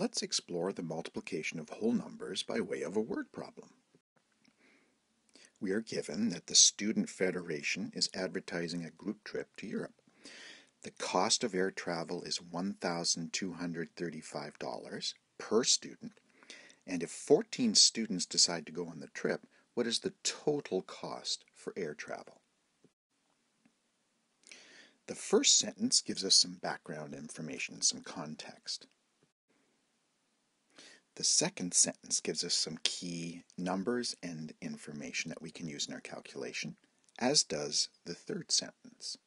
let's explore the multiplication of whole numbers by way of a word problem. We are given that the Student Federation is advertising a group trip to Europe. The cost of air travel is $1,235 per student, and if 14 students decide to go on the trip, what is the total cost for air travel? The first sentence gives us some background information, some context. The second sentence gives us some key numbers and information that we can use in our calculation, as does the third sentence.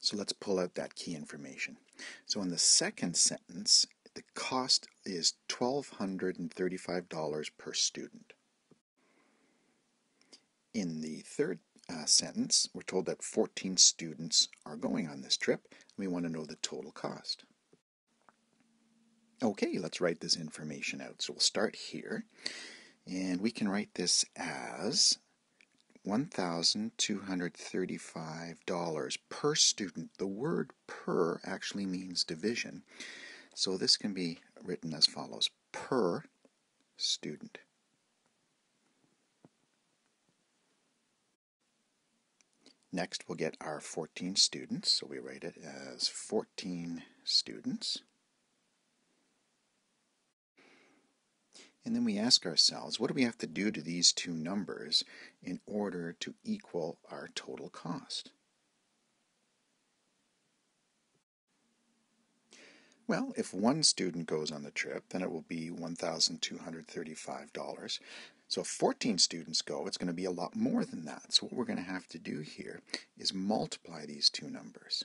So let's pull out that key information. So in the second sentence, the cost is $1,235 per student. In the third uh, sentence, we're told that 14 students are going on this trip. And we want to know the total cost. Okay, let's write this information out. So we'll start here, and we can write this as $1,235 per student. The word per actually means division. So this can be written as follows per student. Next, we'll get our 14 students, so we write it as 14 students. And then we ask ourselves, what do we have to do to these two numbers in order to equal our total cost? Well, if one student goes on the trip, then it will be $1,235. So if 14 students go, it's going to be a lot more than that. So what we're going to have to do here is multiply these two numbers.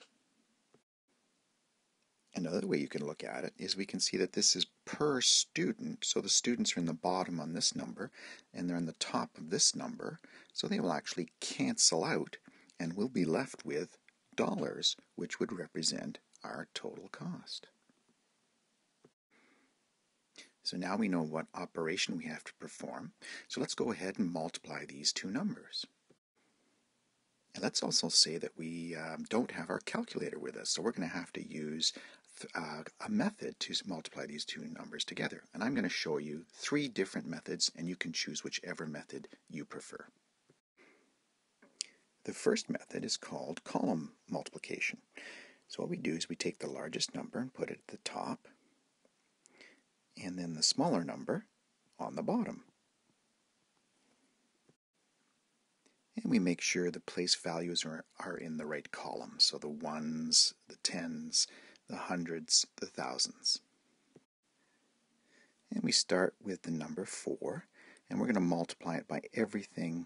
Another way you can look at it is we can see that this is per student. So the students are in the bottom on this number and they're in the top of this number. So they will actually cancel out and we'll be left with dollars, which would represent our total cost. So now we know what operation we have to perform. So let's go ahead and multiply these two numbers. Let's also say that we um, don't have our calculator with us, so we're going to have to use uh, a method to multiply these two numbers together. And I'm going to show you three different methods, and you can choose whichever method you prefer. The first method is called column multiplication. So what we do is we take the largest number and put it at the top, and then the smaller number on the bottom. We make sure the place values are, are in the right column, so the ones, the tens, the hundreds, the thousands. And we start with the number 4, and we're going to multiply it by everything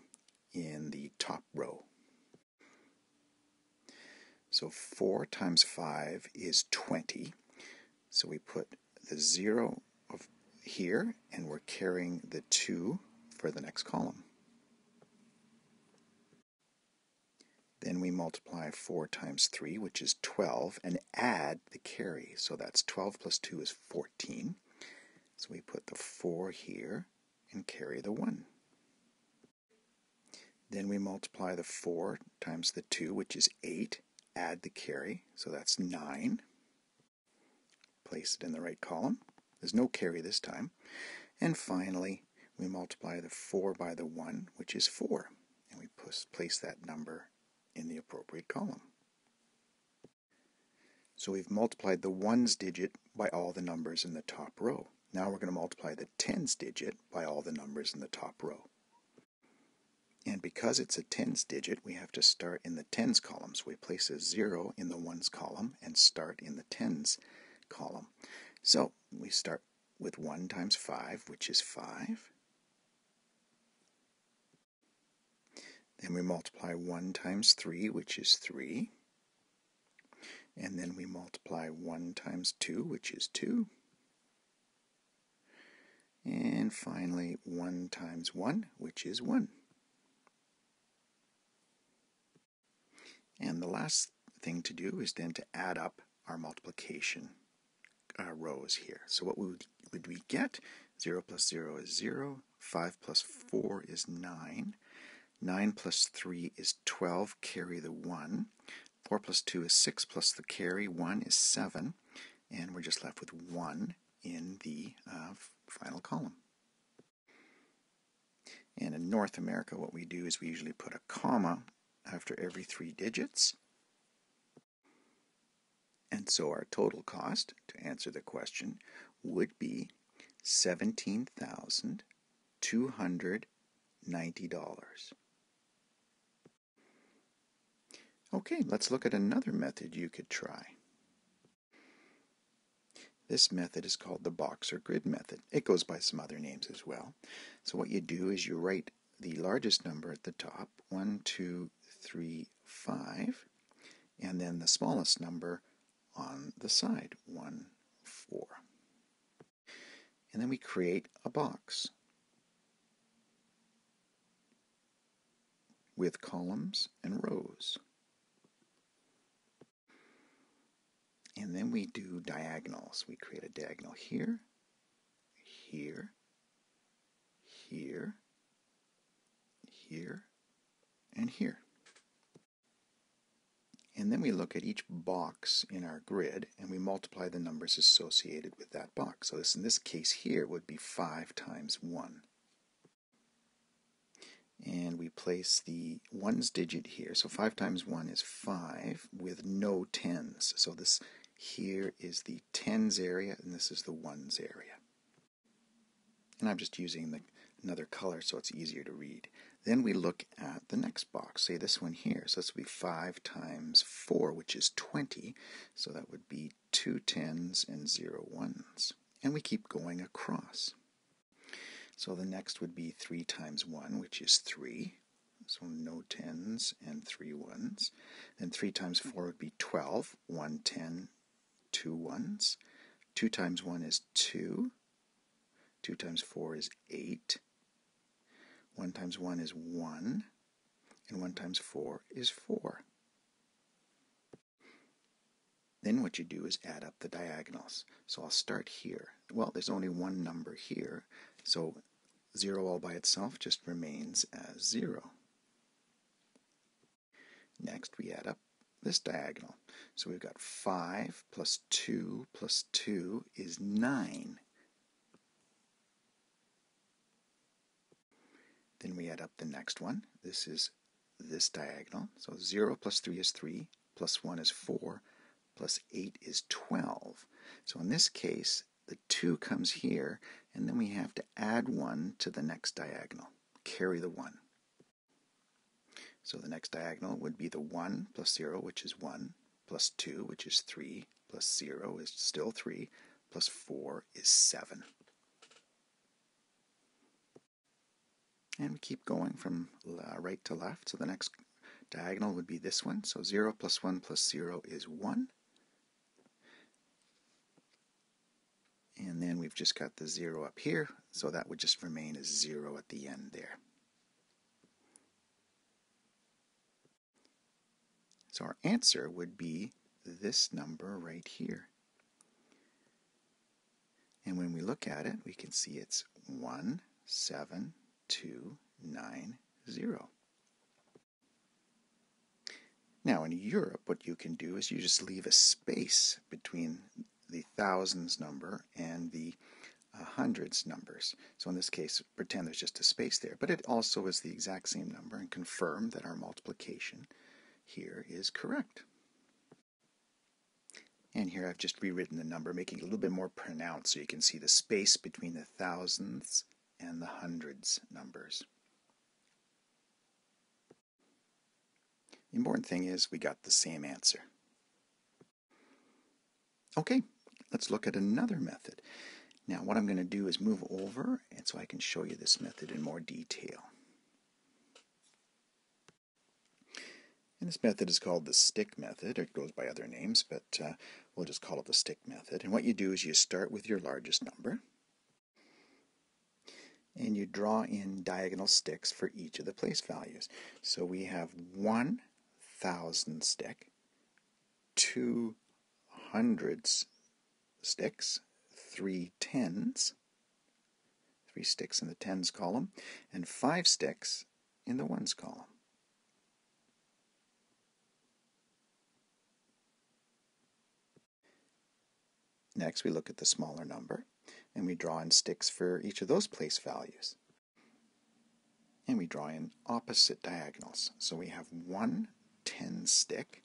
in the top row. So 4 times 5 is 20. So we put the 0 of here, and we're carrying the 2 for the next column. Then we multiply 4 times 3, which is 12, and add the carry. So that's 12 plus 2 is 14. So we put the 4 here and carry the 1. Then we multiply the 4 times the 2, which is 8, add the carry, so that's 9. Place it in the right column. There's no carry this time. And finally, we multiply the 4 by the 1, which is 4. And we place that number in the appropriate column. So we've multiplied the ones digit by all the numbers in the top row. Now we're going to multiply the tens digit by all the numbers in the top row. And because it's a tens digit, we have to start in the tens column. So we place a zero in the ones column and start in the tens column. So we start with 1 times 5, which is 5. Then we multiply 1 times 3, which is 3. And then we multiply 1 times 2, which is 2. And finally, 1 times 1, which is 1. And the last thing to do is then to add up our multiplication uh, rows here. So what would, would we get? 0 plus 0 is 0. 5 plus 4 is 9. 9 plus 3 is 12, carry the 1. 4 plus 2 is 6 plus the carry, 1 is 7. and we're just left with 1 in the uh, final column. And in North America, what we do is we usually put a comma after every three digits. And so our total cost, to answer the question, would be $17,290. Okay, let's look at another method you could try. This method is called the box or grid method. It goes by some other names as well. So what you do is you write the largest number at the top, 1, 2, 3, 5, and then the smallest number on the side, 1, 4. And then we create a box with columns and rows. And then we do diagonals. We create a diagonal here, here, here, here, and here. And then we look at each box in our grid and we multiply the numbers associated with that box. So this in this case here would be 5 times 1. And we place the ones digit here. So 5 times 1 is 5 with no tens. So this here is the tens area, and this is the ones area. And I'm just using the, another color so it's easier to read. Then we look at the next box, say this one here. So this would be 5 times 4, which is 20. So that would be two tens and zero ones. And we keep going across. So the next would be 3 times 1, which is 3. So no tens and three ones. Then 3 times 4 would be 12. 1 10 two ones. 2 times 1 is 2. 2 times 4 is 8. 1 times 1 is 1. And 1 times 4 is 4. Then what you do is add up the diagonals. So I'll start here. Well, there's only one number here, so 0 all by itself just remains as 0. Next, we add up this diagonal. So we've got 5 plus 2 plus 2 is 9. Then we add up the next one. This is this diagonal. So 0 plus 3 is 3, plus 1 is 4, plus 8 is 12. So in this case, the 2 comes here, and then we have to add 1 to the next diagonal. Carry the 1. So the next diagonal would be the 1 plus 0, which is 1, plus 2, which is 3, plus 0 is still 3, plus 4 is 7. And we keep going from uh, right to left. So the next diagonal would be this one. So 0 plus 1 plus 0 is 1. And then we've just got the 0 up here, so that would just remain as 0 at the end there. So our answer would be this number right here. And when we look at it, we can see it's 17290. Now, in Europe, what you can do is you just leave a space between the thousands number and the uh, hundreds numbers. So in this case, pretend there's just a space there, but it also is the exact same number and confirm that our multiplication here is correct. And here I've just rewritten the number, making it a little bit more pronounced so you can see the space between the thousands and the hundreds numbers. The important thing is we got the same answer. Okay, let's look at another method. Now what I'm going to do is move over and so I can show you this method in more detail. And this method is called the stick method. It goes by other names, but uh, we'll just call it the stick method. And what you do is you start with your largest number, and you draw in diagonal sticks for each of the place values. So we have one thousand stick, 200 sticks, three tens, three sticks in the tens column, and five sticks in the ones column. Next, we look at the smaller number and we draw in sticks for each of those place values. And we draw in opposite diagonals. So we have one 10 stick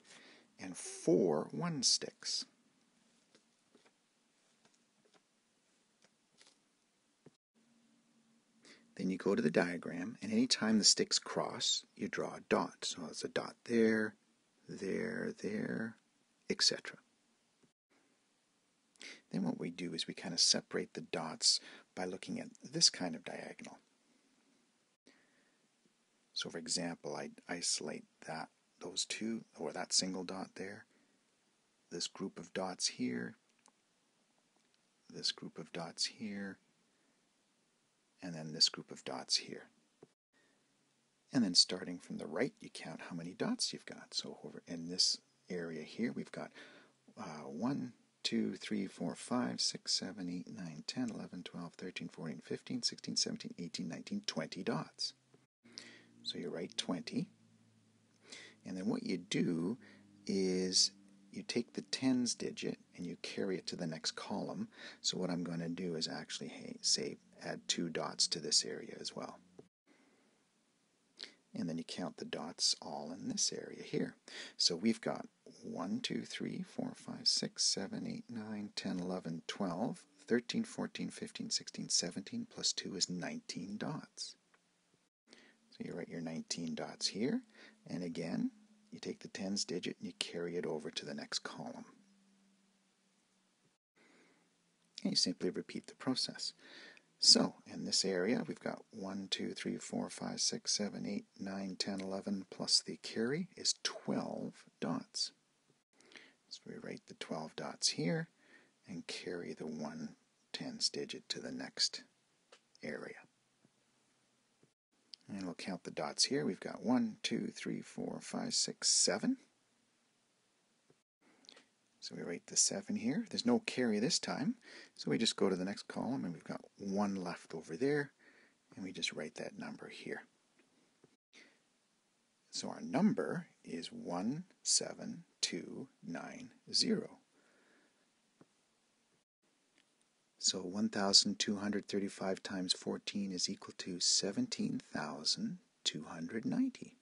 and four 1 sticks. Then you go to the diagram, and anytime the sticks cross, you draw a dot. So it's a dot there, there, there, etc. Then what we do is we kind of separate the dots by looking at this kind of diagonal. So for example, I isolate that those two, or that single dot there, this group of dots here, this group of dots here, and then this group of dots here. And then starting from the right, you count how many dots you've got. So over in this area here, we've got uh, 1, 2, 3, 4, 5, 6, 7, 8, 9, 10, 11, 12, 13, 14, 15, 16, 17, 18, 19, 20 dots. So you write 20. And then what you do is you take the tens digit and you carry it to the next column. So what I'm going to do is actually say add two dots to this area as well. And then you count the dots all in this area here. So we've got 1, 2, 3, 4, 5, 6, 7, 8, 9, 10, 11, 12, 13, 14, 15, 16, 17, plus 2 is 19 dots. So you write your 19 dots here, and again, you take the tens digit and you carry it over to the next column. And you simply repeat the process. So, in this area, we've got 1, 2, 3, 4, 5, 6, 7, 8, 9, 10, 11, plus the carry is 12 dots. So we write the 12 dots here and carry the 1 tens digit to the next area. And we'll count the dots here. We've got 1, 2, 3, 4, 5, 6, 7. So we write the 7 here. There's no carry this time, so we just go to the next column and we've got 1 left over there, and we just write that number here. So our number is 17290. So 1,235 times 14 is equal to 17,290.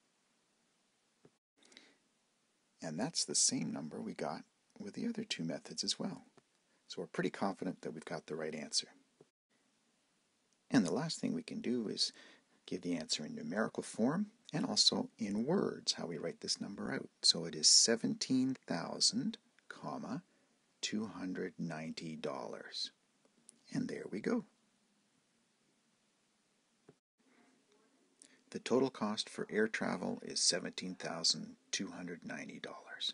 And that's the same number we got with the other two methods as well. So we're pretty confident that we've got the right answer. And the last thing we can do is give the answer in numerical form and also in words, how we write this number out. So it is 17,000, comma, $290. And there we go. The total cost for air travel is $17,290.